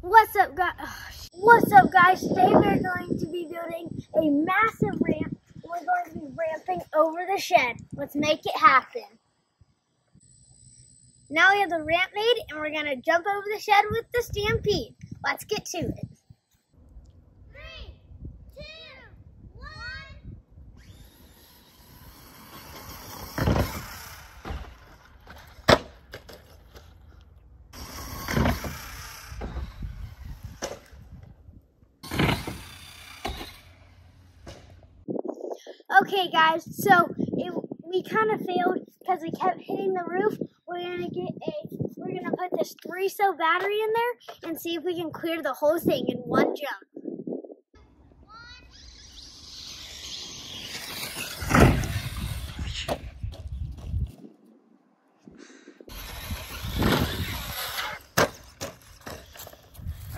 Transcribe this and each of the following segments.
What's up, guys? What's up, guys? Today we're going to be building a massive ramp. We're going to be ramping over the shed. Let's make it happen. Now we have the ramp made, and we're going to jump over the shed with the Stampede. Let's get to it. Three, two, one. Okay, guys, so it, we kind of failed because we kept hitting the roof. We're gonna get a, we're gonna put this three cell battery in there and see if we can clear the whole thing in one jump.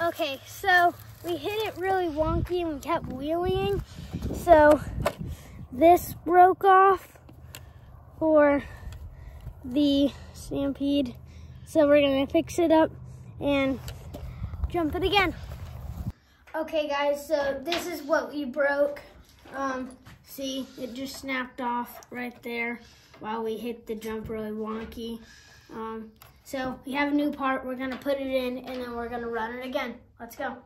Okay, so we hit it really wonky and we kept wheeling. So this broke off for the Stampede. So we're gonna fix it up and jump it again. Okay guys, so this is what we broke. Um, see, it just snapped off right there while we hit the jump really wonky. Um, so we have a new part, we're gonna put it in and then we're gonna run it again. Let's go.